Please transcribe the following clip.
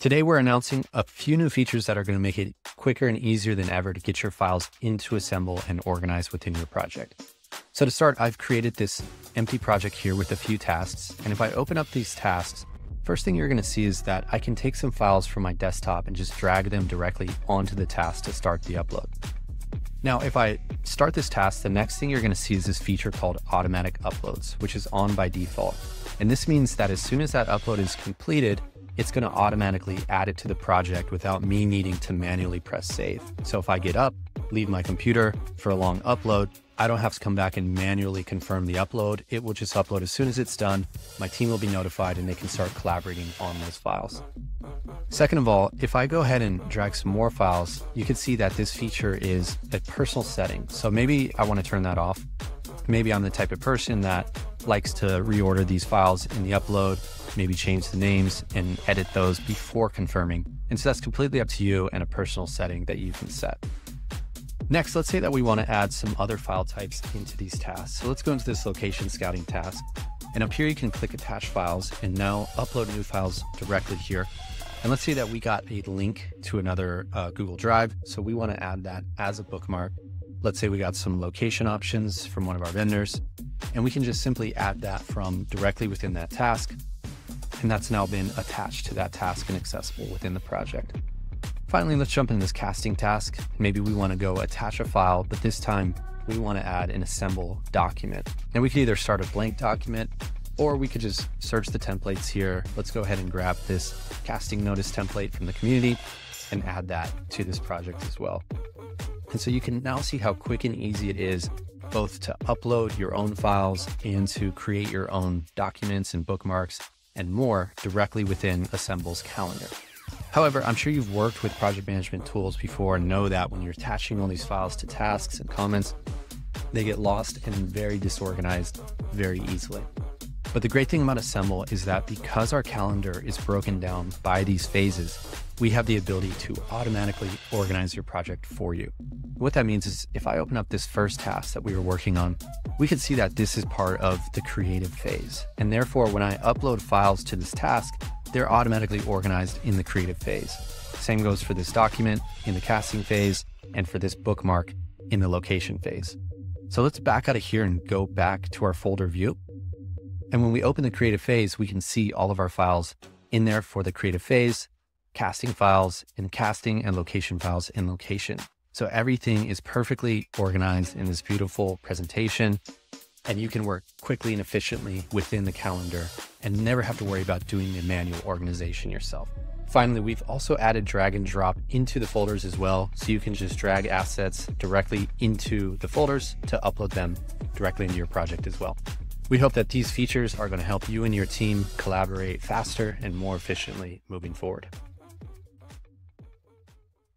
Today, we're announcing a few new features that are going to make it quicker and easier than ever to get your files into Assemble and organize within your project. So to start, I've created this empty project here with a few tasks. And if I open up these tasks, first thing you're going to see is that I can take some files from my desktop and just drag them directly onto the task to start the upload. Now, if I start this task, the next thing you're going to see is this feature called automatic uploads, which is on by default. And this means that as soon as that upload is completed, it's going to automatically add it to the project without me needing to manually press save. So if I get up, leave my computer for a long upload, I don't have to come back and manually confirm the upload. It will just upload as soon as it's done. My team will be notified and they can start collaborating on those files. Second of all, if I go ahead and drag some more files, you can see that this feature is a personal setting. So maybe I want to turn that off. Maybe I'm the type of person that likes to reorder these files in the upload, maybe change the names and edit those before confirming. And so that's completely up to you and a personal setting that you can set. Next, let's say that we want to add some other file types into these tasks. So let's go into this location scouting task. And up here, you can click attach files and now upload new files directly here. And let's say that we got a link to another uh, Google Drive. So we want to add that as a bookmark. Let's say we got some location options from one of our vendors, and we can just simply add that from directly within that task. And that's now been attached to that task and accessible within the project. Finally, let's jump into this casting task. Maybe we want to go attach a file, but this time we want to add an assemble document. And we could either start a blank document or we could just search the templates here. Let's go ahead and grab this casting notice template from the community and add that to this project as well. And so you can now see how quick and easy it is both to upload your own files and to create your own documents and bookmarks and more directly within Assemble's calendar. However, I'm sure you've worked with project management tools before and know that when you're attaching all these files to tasks and comments, they get lost and very disorganized very easily. But the great thing about Assemble is that because our calendar is broken down by these phases, we have the ability to automatically organize your project for you. What that means is if I open up this first task that we were working on, we can see that this is part of the creative phase. And therefore, when I upload files to this task, they're automatically organized in the creative phase. Same goes for this document in the casting phase and for this bookmark in the location phase. So let's back out of here and go back to our folder view. And when we open the creative phase, we can see all of our files in there for the creative phase, casting files in casting and location files in location. So everything is perfectly organized in this beautiful presentation and you can work quickly and efficiently within the calendar and never have to worry about doing the manual organization yourself. Finally, we've also added drag and drop into the folders as well. So you can just drag assets directly into the folders to upload them directly into your project as well. We hope that these features are going to help you and your team collaborate faster and more efficiently moving forward.